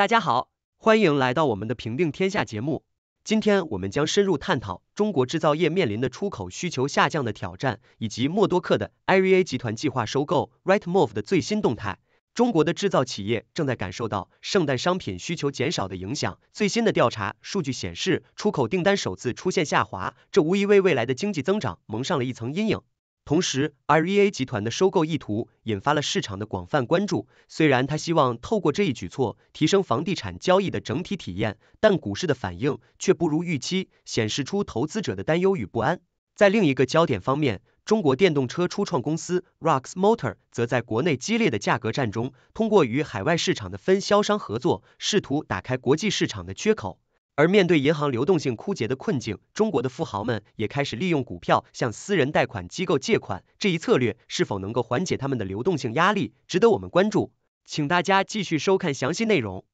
大家好，欢迎来到我们的评定天下节目。今天我们将深入探讨中国制造业面临的出口需求下降的挑战，以及默多克的 IRA 集团计划收购 Rightmove 的最新动态。中国的制造企业正在感受到圣诞商品需求减少的影响。最新的调查数据显示，出口订单首次出现下滑，这无疑为未来的经济增长蒙上了一层阴影。同时，REA 集团的收购意图引发了市场的广泛关注。虽然他希望透过这一举措提升房地产交易的整体体验，但股市的反应却不如预期，显示出投资者的担忧与不安。在另一个焦点方面，中国电动车初创公司 Rox Motor 则在国内激烈的价格战中，通过与海外市场的分销商合作，试图打开国际市场的缺口。而面对银行流动性枯竭的困境，中国的富豪们也开始利用股票向私人贷款机构借款。这一策略是否能够缓解他们的流动性压力，值得我们关注。请大家继续收看详细内容。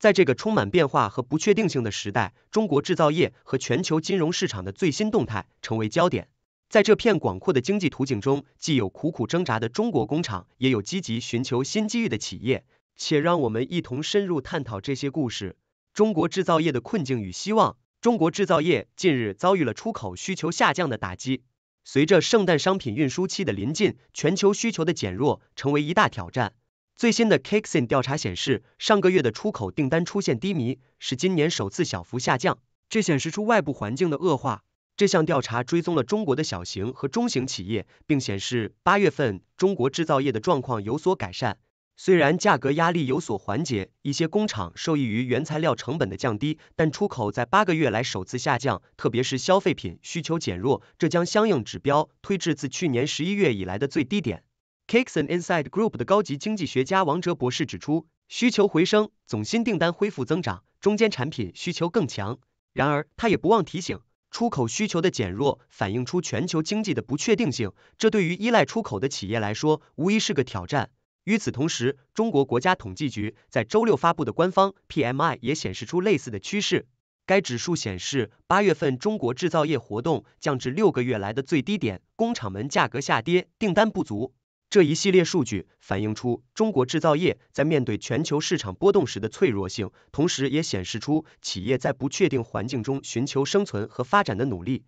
在这个充满变化和不确定性的时代，中国制造业和全球金融市场的最新动态成为焦点。在这片广阔的经济图景中，既有苦苦挣扎的中国工厂，也有积极寻求新机遇的企业。且让我们一同深入探讨这些故事。中国制造业的困境与希望。中国制造业近日遭遇了出口需求下降的打击。随着圣诞商品运输期的临近，全球需求的减弱成为一大挑战。最新的 c a k e s i n 调查显示，上个月的出口订单出现低迷，是今年首次小幅下降。这显示出外部环境的恶化。这项调查追踪了中国的小型和中型企业，并显示八月份中国制造业的状况有所改善。虽然价格压力有所缓解，一些工厂受益于原材料成本的降低，但出口在八个月来首次下降，特别是消费品需求减弱，这将相应指标推至自去年十一月以来的最低点。Cakeson Inside Group 的高级经济学家王哲博士指出，需求回升，总新订单恢复增长，中间产品需求更强。然而，他也不忘提醒，出口需求的减弱反映出全球经济的不确定性，这对于依赖出口的企业来说，无疑是个挑战。与此同时，中国国家统计局在周六发布的官方 PMI 也显示出类似的趋势。该指数显示，八月份中国制造业活动降至六个月来的最低点，工厂们价格下跌，订单不足。这一系列数据反映出中国制造业在面对全球市场波动时的脆弱性，同时也显示出企业在不确定环境中寻求生存和发展的努力。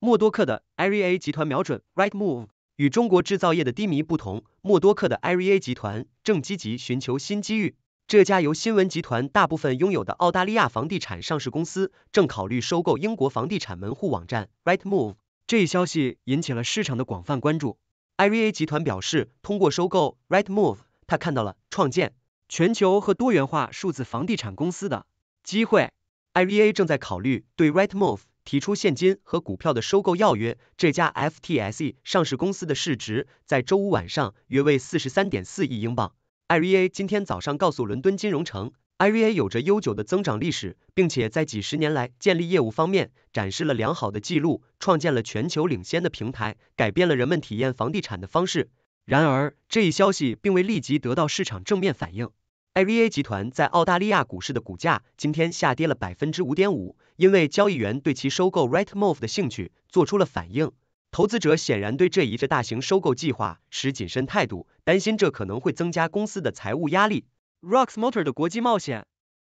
默多克的 IRA 集团瞄准 Rightmove。与中国制造业的低迷不同，默多克的 IRA 集团正积极寻求新机遇。这家由新闻集团大部分拥有的澳大利亚房地产上市公司正考虑收购英国房地产门户网站 Rightmove。这一消息引起了市场的广泛关注。IRA 集团表示，通过收购 Rightmove，他看到了创建全球和多元化数字房地产公司的机会。IRA 正在考虑对 Rightmove。提出现金和股票的收购要约，这家 FTSE 上市公司的市值在周五晚上约为四十三点四亿英镑。iRea 今天早上告诉伦敦金融城，iRea 有着悠久的增长历史，并且在几十年来建立业务方面展示了良好的记录，创建了全球领先的平台，改变了人们体验房地产的方式。然而，这一消息并未立即得到市场正面反应。IVA 集团在澳大利亚股市的股价今天下跌了百分之五点五，因为交易员对其收购 Rightmove 的兴趣做出了反应。投资者显然对这一大型收购计划持谨慎态度，担心这可能会增加公司的财务压力。Rox Motor 的国际冒险，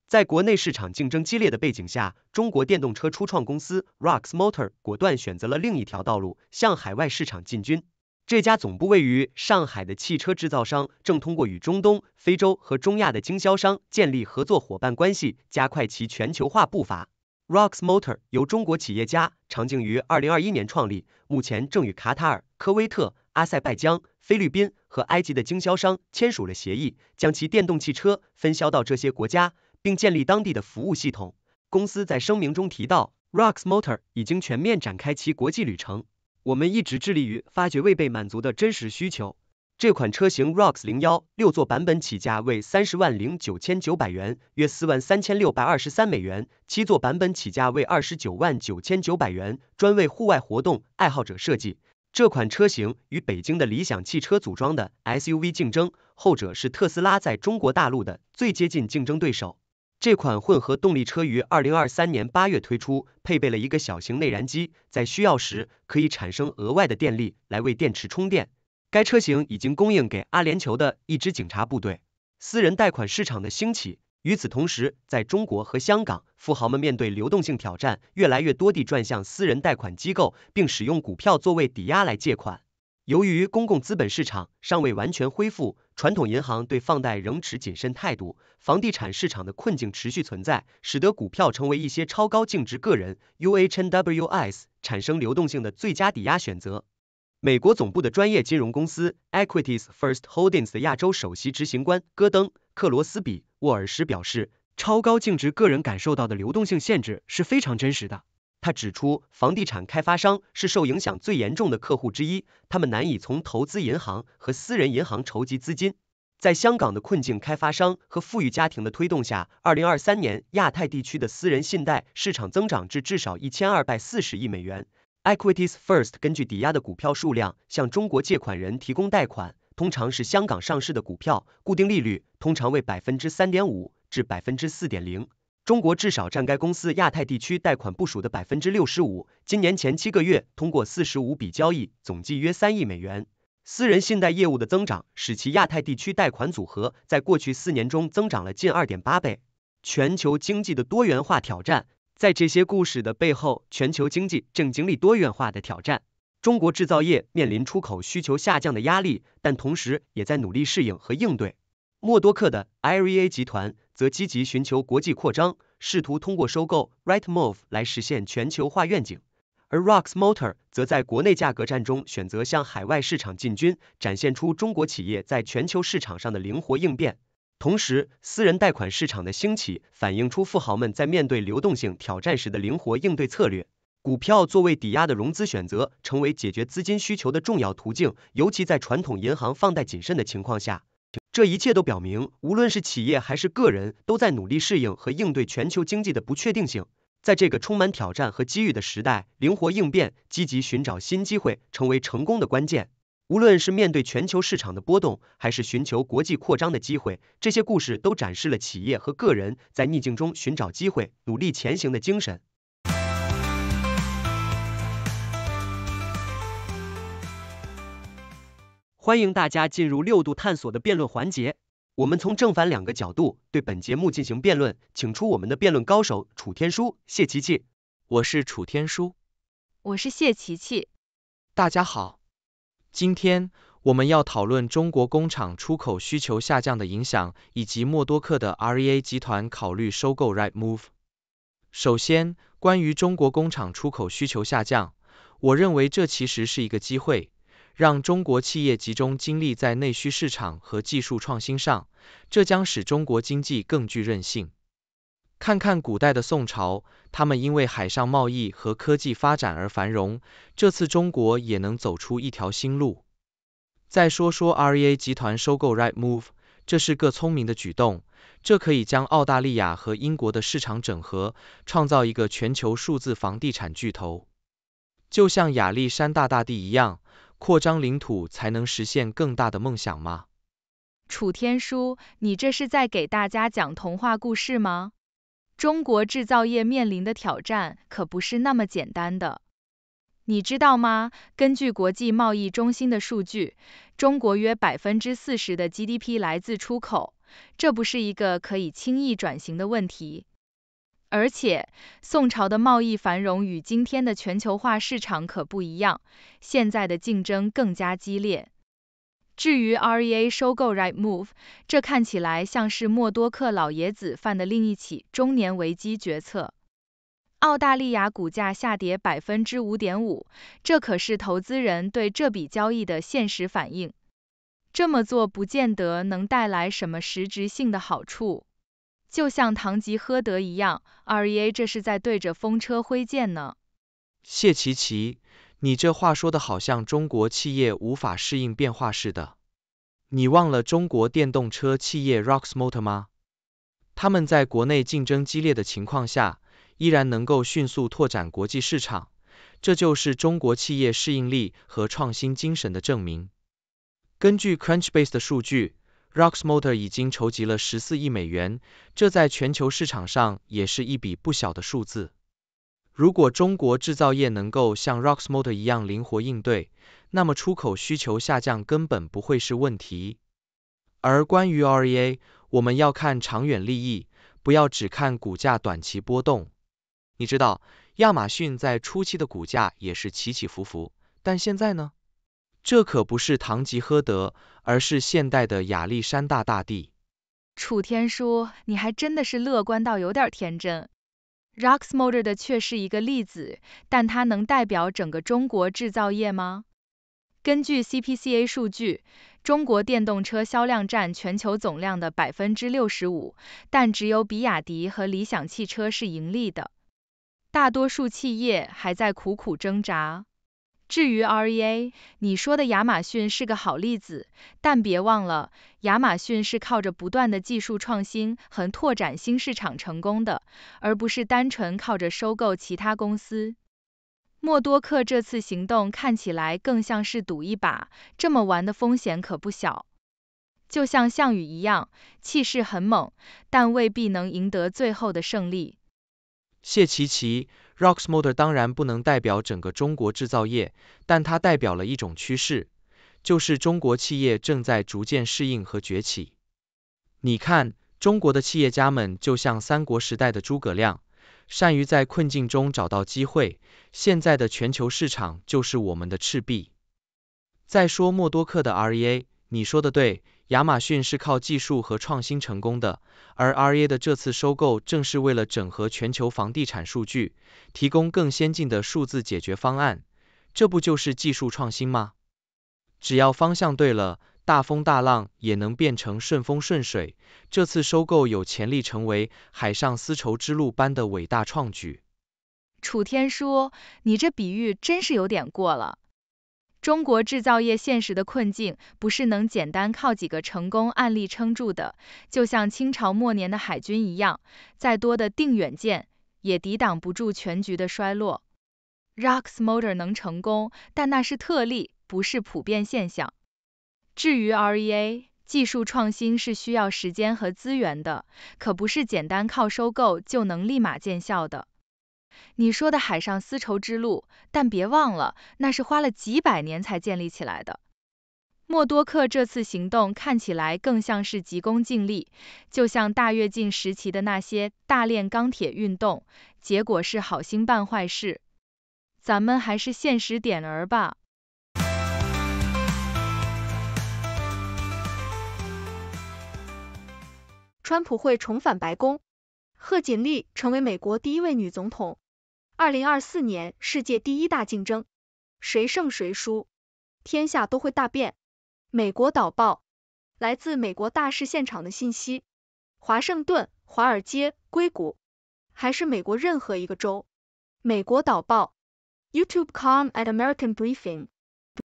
在国内市场竞争激烈的背景下，中国电动车初创公司 Rox Motor 果断选择了另一条道路，向海外市场进军。这家总部位于上海的汽车制造商正通过与中东、非洲和中亚的经销商建立合作伙伴关系，加快其全球化步伐。Rox Motor 由中国企业家常静于二零二一年创立，目前正与卡塔尔、科威特、阿塞拜疆、菲律宾和埃及的经销商签署了协议，将其电动汽车分销到这些国家，并建立当地的服务系统。公司在声明中提到，Rox Motor 已经全面展开其国际旅程。我们一直致力于发掘未被满足的真实需求。这款车型 Rox 零幺六座版本起价为三十万零九千九百元，约四万三千六百二十三美元；七座版本起价为二十九万九千九百元，专为户外活动爱好者设计。这款车型与北京的理想汽车组装的 SUV 竞争，后者是特斯拉在中国大陆的最接近竞争对手。这款混合动力车于二零二三年八月推出，配备了一个小型内燃机，在需要时可以产生额外的电力来为电池充电。该车型已经供应给阿联酋的一支警察部队。私人贷款市场的兴起与此同时，在中国和香港，富豪们面对流动性挑战，越来越多地转向私人贷款机构，并使用股票作为抵押来借款。由于公共资本市场尚未完全恢复，传统银行对放贷仍持谨慎态度，房地产市场的困境持续存在，使得股票成为一些超高净值个人 （UHNWs） 产生流动性的最佳抵押选择。美国总部的专业金融公司 Equities First Holdings 的亚洲首席执行官戈登·克罗斯比·沃尔什表示，超高净值个人感受到的流动性限制是非常真实的。他指出，房地产开发商是受影响最严重的客户之一，他们难以从投资银行和私人银行筹集资金。在香港的困境开发商和富裕家庭的推动下，二零二三年亚太地区的私人信贷市场增长至至少一千二百四十亿美元。Equities First 根据抵押的股票数量向中国借款人提供贷款，通常是香港上市的股票，固定利率通常为百分之三点五至百分之四点零。中国至少占该公司亚太地区贷款部署的百分之六十五。今年前七个月通过四十五笔交易，总计约三亿美元。私人信贷业务的增长使其亚太地区贷款组合在过去四年中增长了近二点八倍。全球经济的多元化挑战，在这些故事的背后，全球经济正经历多元化的挑战。中国制造业面临出口需求下降的压力，但同时也在努力适应和应对。默多克的 I R A 集团则积极寻求国际扩张，试图通过收购 Rightmove 来实现全球化愿景，而 Rox Motor 则在国内价格战中选择向海外市场进军，展现出中国企业在全球市场上的灵活应变。同时，私人贷款市场的兴起反映出富豪们在面对流动性挑战时的灵活应对策略。股票作为抵押的融资选择，成为解决资金需求的重要途径，尤其在传统银行放贷谨慎的情况下。这一切都表明，无论是企业还是个人，都在努力适应和应对全球经济的不确定性。在这个充满挑战和机遇的时代，灵活应变、积极寻找新机会，成为成功的关键。无论是面对全球市场的波动，还是寻求国际扩张的机会，这些故事都展示了企业和个人在逆境中寻找机会、努力前行的精神。欢迎大家进入六度探索的辩论环节，我们从正反两个角度对本节目进行辩论，请出我们的辩论高手楚天舒、谢琪琪。我是楚天舒，我是谢琪琪。大家好，今天我们要讨论中国工厂出口需求下降的影响，以及默多克的 REA 集团考虑收购 Rightmove。首先，关于中国工厂出口需求下降，我认为这其实是一个机会。让中国企业集中精力在内需市场和技术创新上，这将使中国经济更具韧性。看看古代的宋朝，他们因为海上贸易和科技发展而繁荣，这次中国也能走出一条新路。再说说 REA 集团收购 Rightmove，这是个聪明的举动，这可以将澳大利亚和英国的市场整合，创造一个全球数字房地产巨头，就像亚历山大大帝一样。扩张领土才能实现更大的梦想吗？楚天舒，你这是在给大家讲童话故事吗？中国制造业面临的挑战可不是那么简单的。你知道吗？根据国际贸易中心的数据，中国约百分之四十的 GDP 来自出口，这不是一个可以轻易转型的问题。而且，宋朝的贸易繁荣与今天的全球化市场可不一样，现在的竞争更加激烈。至于 REA 收购 Rightmove，这看起来像是默多克老爷子犯的另一起中年危机决策。澳大利亚股价下跌百分之五点五，这可是投资人对这笔交易的现实反应。这么做不见得能带来什么实质性的好处。就像堂吉诃德一样，REA 这是在对着风车挥剑呢。谢琪琪，你这话说的好像中国企业无法适应变化似的。你忘了中国电动车企业 Rox Motor 吗？他们在国内竞争激烈的情况下，依然能够迅速拓展国际市场，这就是中国企业适应力和创新精神的证明。根据 Crunchbase 的数据。Rox Motor 已经筹集了十四亿美元，这在全球市场上也是一笔不小的数字。如果中国制造业能够像 Rox Motor 一样灵活应对，那么出口需求下降根本不会是问题。而关于 REA，我们要看长远利益，不要只看股价短期波动。你知道，亚马逊在初期的股价也是起起伏伏，但现在呢？这可不是堂吉诃德，而是现代的亚历山大大帝。楚天舒，你还真的是乐观到有点天真。Rox Motor 的确是一个例子，但它能代表整个中国制造业吗？根据 CPCA 数据，中国电动车销量占全球总量的百分之六十五，但只有比亚迪和理想汽车是盈利的，大多数企业还在苦苦挣扎。至于 REA，你说的亚马逊是个好例子，但别忘了，亚马逊是靠着不断的技术创新和拓展新市场成功的，而不是单纯靠着收购其他公司。默多克这次行动看起来更像是赌一把，这么玩的风险可不小。就像项羽一样，气势很猛，但未必能赢得最后的胜利。谢琪琪，Rox Motor 当然不能代表整个中国制造业，但它代表了一种趋势，就是中国企业正在逐渐适应和崛起。你看，中国的企业家们就像三国时代的诸葛亮，善于在困境中找到机会。现在的全球市场就是我们的赤壁。再说默多克的 REA，你说的对。亚马逊是靠技术和创新成功的，而 REA 的这次收购正是为了整合全球房地产数据，提供更先进的数字解决方案，这不就是技术创新吗？只要方向对了，大风大浪也能变成顺风顺水。这次收购有潜力成为海上丝绸之路般的伟大创举。楚天舒，你这比喻真是有点过了。中国制造业现实的困境不是能简单靠几个成功案例撑住的，就像清朝末年的海军一样，再多的定远舰也抵挡不住全局的衰落。Rox Motor 能成功，但那是特例，不是普遍现象。至于 REA，技术创新是需要时间和资源的，可不是简单靠收购就能立马见效的。你说的海上丝绸之路，但别忘了，那是花了几百年才建立起来的。默多克这次行动看起来更像是急功近利，就像大跃进时期的那些大炼钢铁运动，结果是好心办坏事。咱们还是现实点儿吧。川普会重返白宫，贺锦丽成为美国第一位女总统。二零二四年世界第一大竞争，谁胜谁输，天下都会大变。美国导报，来自美国大事现场的信息：华盛顿、华尔街、硅谷，还是美国任何一个州？美国导报，YouTube.com at American Briefing。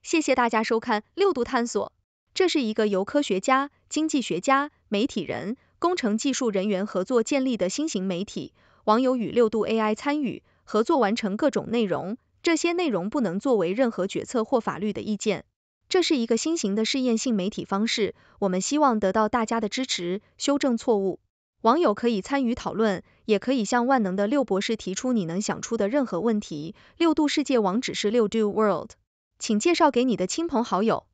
谢谢大家收看六度探索，这是一个由科学家、经济学家、媒体人、工程技术人员合作建立的新型媒体，网友与六度 AI 参与。合作完成各种内容，这些内容不能作为任何决策或法律的意见。这是一个新型的试验性媒体方式，我们希望得到大家的支持，修正错误。网友可以参与讨论，也可以向万能的六博士提出你能想出的任何问题。六度世界网址是六 do world，请介绍给你的亲朋好友。